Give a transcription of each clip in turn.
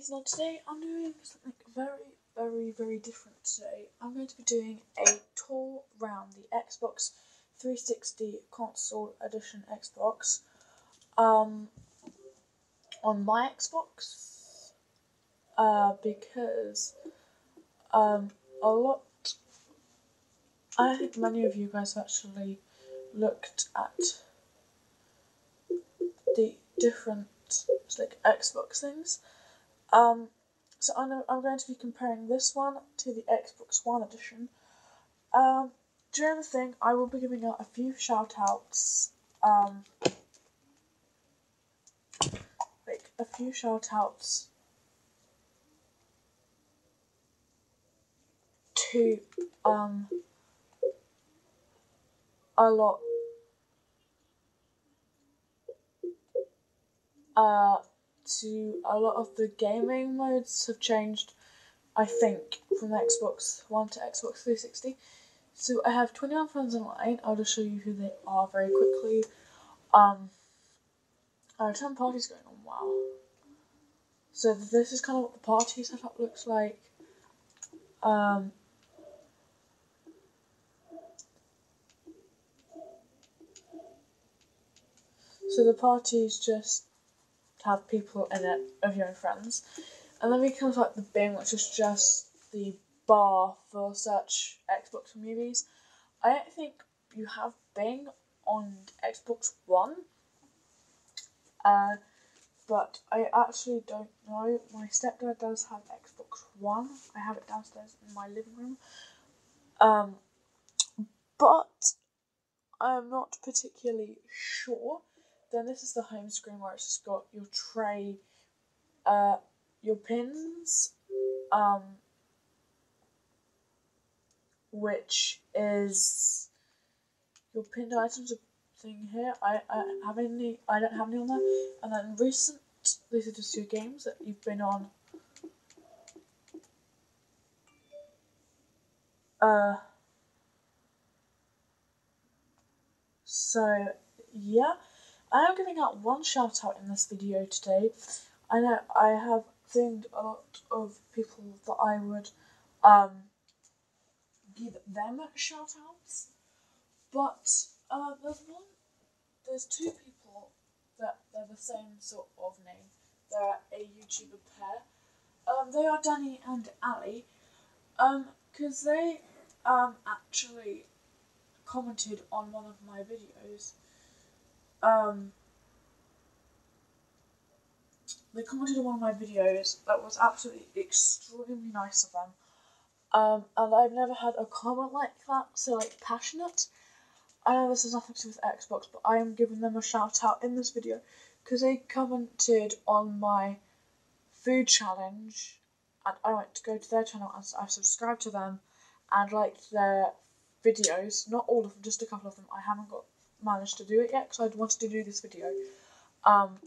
guys, now today I'm doing something very, very, very different today. I'm going to be doing a tour around the Xbox 360 console edition Xbox um, on my Xbox uh, because um, a lot, I think many of you guys actually looked at the different like Xbox things. Um, so I'm, I'm going to be comparing this one to the Xbox One edition. Um, during the thing, I will be giving out a few shout outs. Um, like a few shout outs to um a lot uh, to a lot of the gaming modes have changed, I think, from Xbox One to Xbox 360. So I have 21 friends online. I'll just show you who they are very quickly. Um, our 10 parties going on. Wow. So this is kind of what the party setup looks like. Um, so the party is just to have people in it of your own friends. And then we come to like the Bing, which is just the bar for search Xbox movies. I don't think you have Bing on Xbox One. Uh, but I actually don't know. My stepdad does have Xbox One. I have it downstairs in my living room. Um, but I'm not particularly sure then this is the home screen where it's got your tray, uh, your pins, um, which is your pinned items thing here. I, I have any, I don't have any on there. And then recent, these are just your games that you've been on. Uh, so yeah. I am giving out one shout out in this video today. I know I have themed a lot of people that I would um, give them shout outs, but uh, there's one, there's two people that they're the same sort of name. They're a YouTuber pair. Um, they are Danny and Ali, um, because they um actually commented on one of my videos um, they commented on one of my videos that was absolutely extremely nice of them. Um, and I've never had a comment like that, so like passionate. I know this has nothing to do with Xbox, but I am giving them a shout out in this video because they commented on my food challenge, and I went to go to their channel and I subscribed to them and liked their videos. Not all of them, just a couple of them. I haven't got managed to do it yet because I wanted to do this video. Um,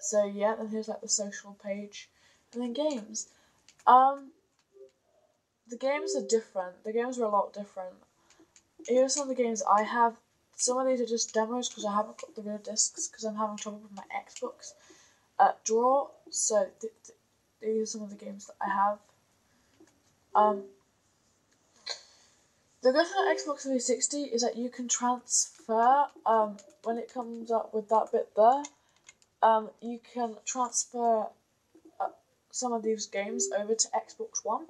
so yeah, then here's like the social page, and then games. Um, the games are different. The games are a lot different. Here's some of the games I have. Some of these are just demos because I haven't got the real discs because I'm having trouble with my Xbox uh, draw. So th- th- these are some of the games that I have. Um, the good thing about Xbox 360 is that you can transfer, um, when it comes up with that bit there, um, you can transfer uh, some of these games over to Xbox One.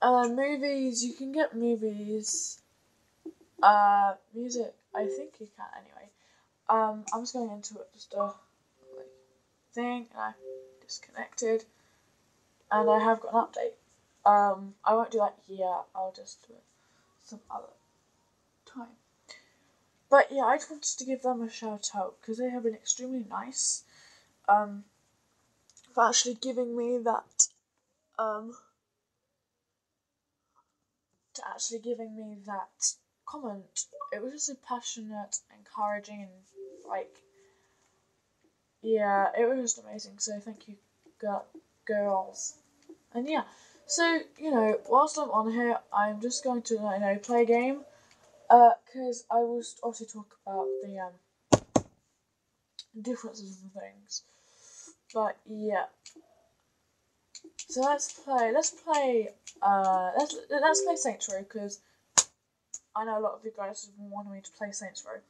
And then movies, you can get movies, uh, music, I think you can anyway. Um, I'm just going into it, just a like, thing, and I disconnected, and I have got an update. Um, I won't do that here. I'll just do it some other time. But yeah, I just wanted to give them a shout out because they have been extremely nice. Um, for actually giving me that. Um, to actually giving me that comment. It was just so passionate, encouraging, and like, yeah, it was just amazing. So thank you, girls. And yeah. So, you know, whilst I'm on here, I'm just going to, you know, play a game. Because uh, I will obviously talk about the um, differences and things. but yeah. So let's play. Let's play. Uh, let's let's play Sanctuary because I know a lot of you guys have been wanting me to play Saints Row.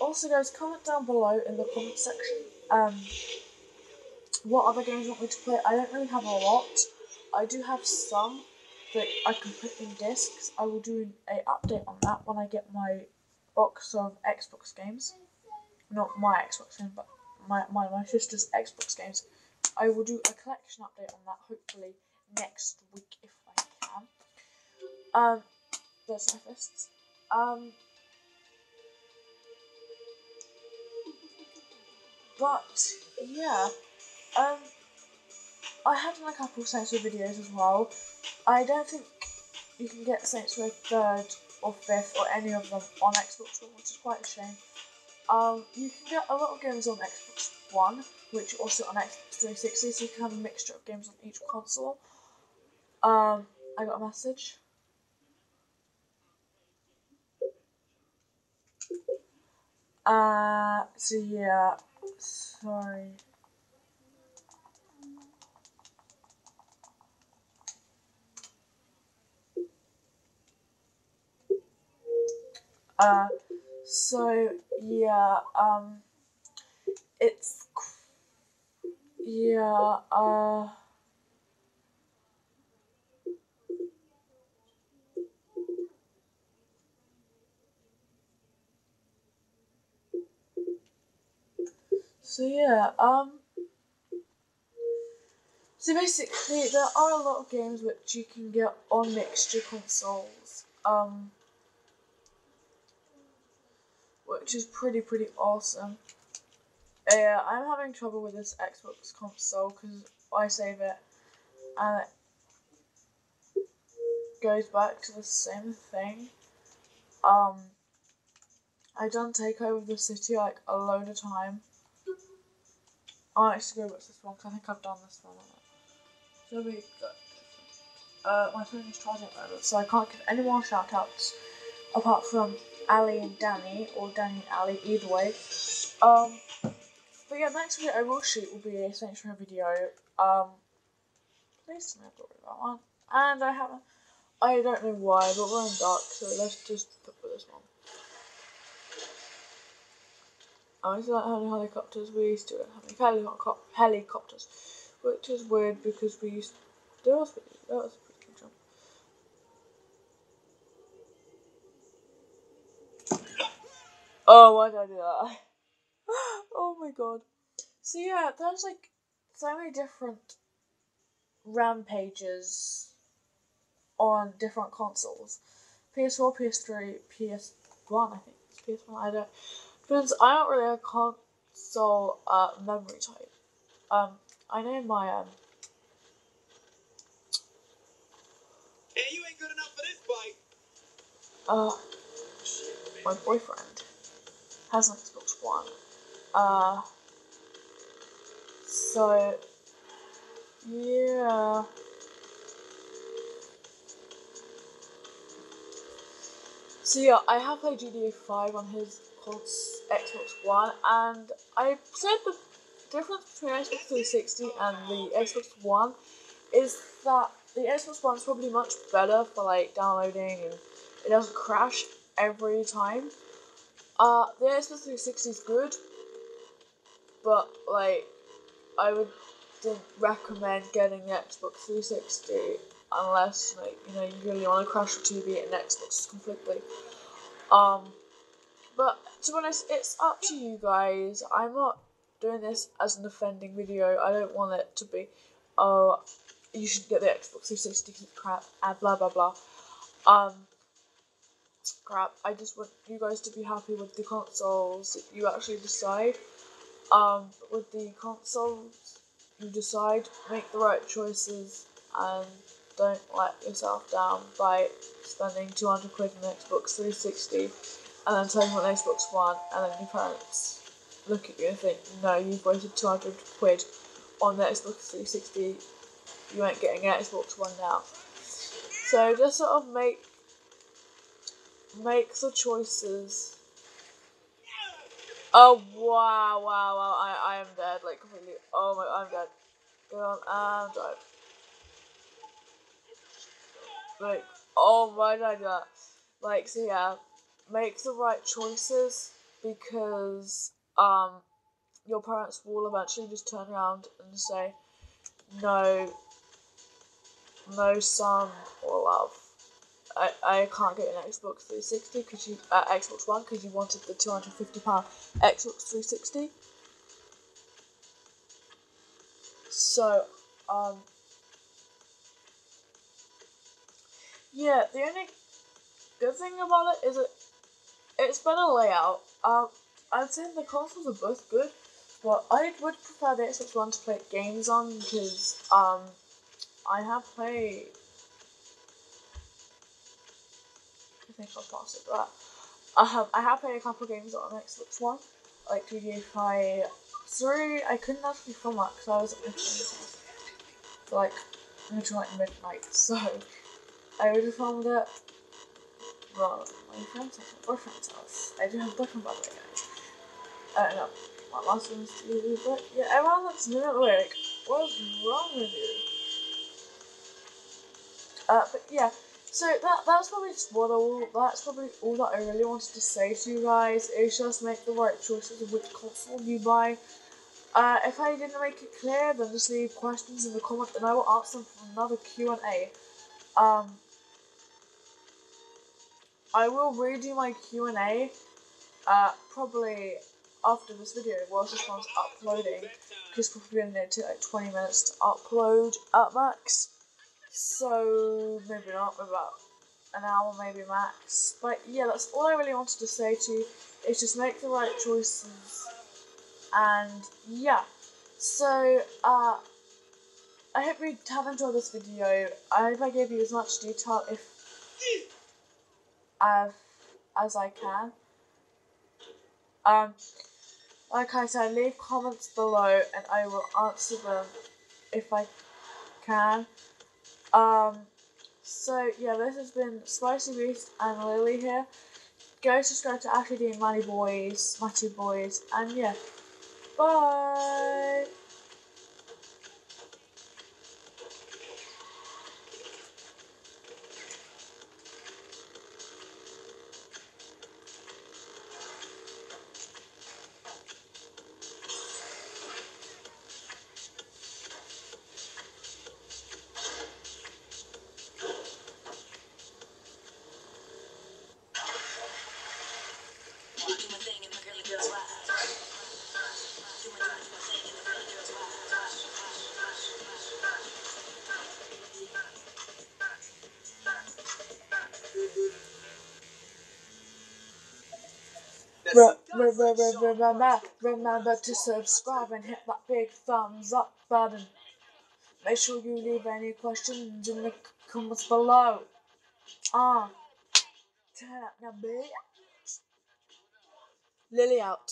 Also, guys, comment down below in the comment section. Um, what other games you want me to play? I don't really have a lot. I do have some that I can put in discs. I will do an update on that when I get my box of Xbox games. Not my Xbox game, but my, my, my sister's Xbox games. I will do a collection update on that hopefully next week if I can. Um, there's my fists. Um, but yeah, um, I have done a couple of Saints Row videos as well. I don't think you can get Saints Row third or fifth or any of them on Xbox One, which is quite a shame. Um, you can get a lot of games on Xbox One, which also on Xbox 360, so you can have a mixture of games on each console. Um, I got a message. Uh, so yeah, sorry. Uh, so yeah, um, it's yeah, uh. So yeah, um, so basically there are a lot of games which you can get on mixture consoles, um, which is pretty pretty awesome. Yeah, I'm having trouble with this Xbox console because I save it and it goes back to the same thing. Um, I done take over the city like a load of time I'll actually go watch this one because I think I've done this one. So we uh, my phone is charging so I can't give any more shout outs apart from Ali and Danny, or Danny and Ali, either way. Um, but yeah, next video I will shoot will be a Row video. Um, please I've got that one. And I haven't, I don't know why, but we're in dark, so let's just put this one. I used to like having helicopters. We used to have helicopters, which is weird because we used. To, that was. That was a pretty good jump. Oh, why did I do that? oh my god. So yeah, there's like so many different rampages on different consoles. PS4, PS3, PS1, I think. It's PS1, I don't because I'm not really a console uh, memory type. Um, I know my um. Hey, you ain't good enough for this bike. Uh, my boyfriend has an Xbox One. Uh, so yeah. So yeah, I have played GTA 5 on his Xbox One, and I said the difference between Xbox 360 and the Xbox One is that the Xbox One is probably much better for like downloading and it doesn't crash every time. Uh, the Xbox 360 is good, but like I would recommend getting the Xbox 360 unless like you know you really want to crash your TV and Xbox completely. Um, but to be honest, it's up to you guys. I'm not doing this as an offending video. I don't want it to be, oh, you should get the Xbox 360 crap and blah blah blah. Um, crap. I just want you guys to be happy with the consoles that you actually decide. Um, with the consoles, you decide, make the right choices, and don't let yourself down by spending 200 quid on Xbox 360 and then turning on Xbox One, and then your parents look at you and think, no, you've wasted 200 quid on the Xbox 360, you ain't getting an Xbox One now. So just sort of make make the choices Oh wow, wow, wow! I, I am dead, like completely. Oh my, I'm dead. Go on and drive. Like, oh my god? Like, so yeah, make the right choices because um, your parents will eventually just turn around and say, no, no son or love. I, I can't get an Xbox 360 because you uh, Xbox One because you wanted the 250 pound Xbox 360. So um yeah, the only good thing about it is it it's better layout. Um, I'd say the consoles are both good, but I would prefer the Xbox One to play games on because um I have played But have I have played a couple games on Xbox One, like GTA Five. Three, I couldn't actually film that because I was at like until like midnight. So I would have filmed it. Well, my friend's house, my boyfriend's house. I do have a boyfriend by the way, guys. I don't know. My last one's TV, but yeah, everyone that's new like, what's wrong with you? Uh, but yeah. So that that's probably just what all that's probably all that I really wanted to say to you guys is just make the right choices of which console you buy. Uh, if I didn't make it clear, then just leave questions in the comments and I will answer them for another Q and A. Um, I will redo my Q and A, uh, probably after this video whilst this one's uploading, because probably going to take like twenty minutes to upload at max. So maybe not, about an hour maybe max. But yeah, that's all I really wanted to say to you. Is just make the right choices. And yeah. So uh I hope you have enjoyed this video. I hope I gave you as much detail if as as I can. Um like I said, leave comments below and I will answer them if I can. Um, so yeah, this has been Spicy Beast and Lily here. Go subscribe to Ashley D and Matty Boys, Matty Boys, and yeah, bye. Remember, remember to subscribe and hit that big thumbs up button. Make sure you leave any questions in the comments below. Ah, turn up now, bitch. Lily out.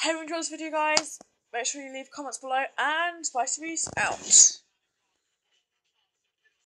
Hope you enjoyed this video, guys. Make sure you leave comments below and Spicy Beast out.